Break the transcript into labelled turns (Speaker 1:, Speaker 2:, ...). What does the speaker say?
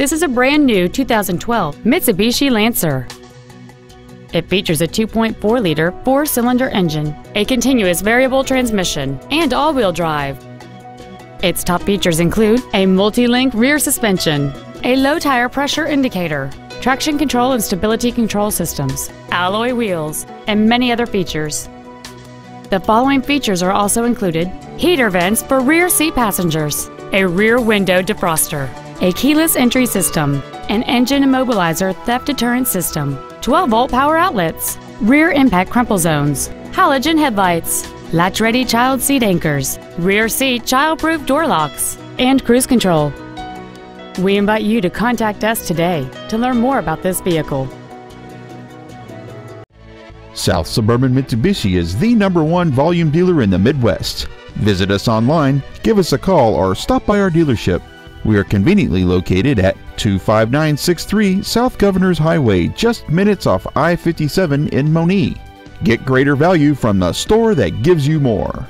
Speaker 1: This is a brand new 2012 Mitsubishi Lancer. It features a 2.4-liter four-cylinder engine, a continuous variable transmission, and all-wheel drive. Its top features include a multi-link rear suspension, a low tire pressure indicator, traction control and stability control systems, alloy wheels, and many other features. The following features are also included heater vents for rear seat passengers, a rear window defroster, a keyless entry system, an engine immobilizer theft deterrent system, 12 volt power outlets, rear impact crumple zones, halogen headlights, latch ready child seat anchors, rear seat child proof door locks, and cruise control. We invite you to contact us today to learn more about this vehicle.
Speaker 2: South Suburban Mitsubishi is the number one volume dealer in the Midwest. Visit us online, give us a call, or stop by our dealership. We are conveniently located at 25963 South Governors Highway, just minutes off I 57 in Monee. Get greater value from the store that gives you more.